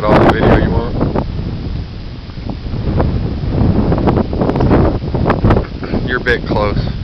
got all the video you want? You're a bit close.